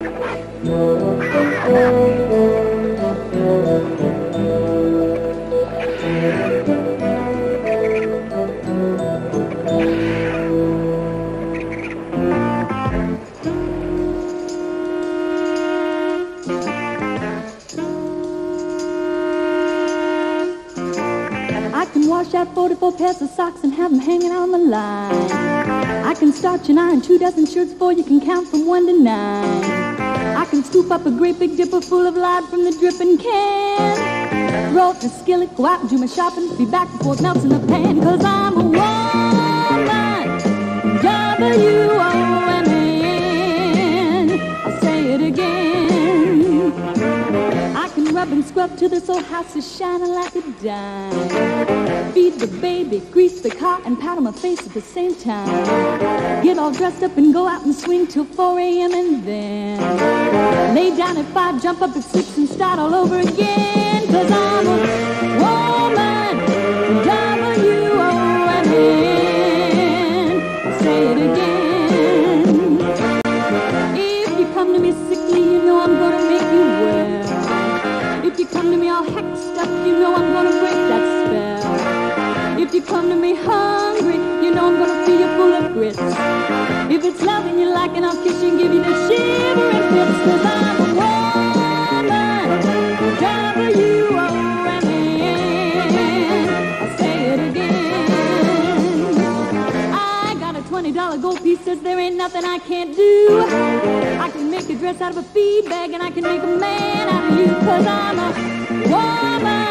I can wash out 44 pairs of socks and have them hanging on the line. I can starch and iron two dozen shirts for you can count from one to nine. I can scoop up a great big dipper full of lard from the dripping can. Throw up the skillet, go out and do my shopping, be back before it melts in the pan. Cause I'm a W-O-M-A-N. Can rub and till this old house is shining like a dime. Feed the baby, grease the car, and powder my face at the same time. Get all dressed up and go out and swing till 4 a.m. and then lay down at 5, jump up at 6 and start all over again. Cause I'm a all hexed up, you know I'm gonna break that spell. If you come to me hungry, you know I'm gonna feed you full of grits. If it's loving you like, and I'll kiss you and give you the shivering says there ain't nothing I can't do. I can make a dress out of a feed bag, and I can make a man out of you. Cause I'm a W-O-M-A-N.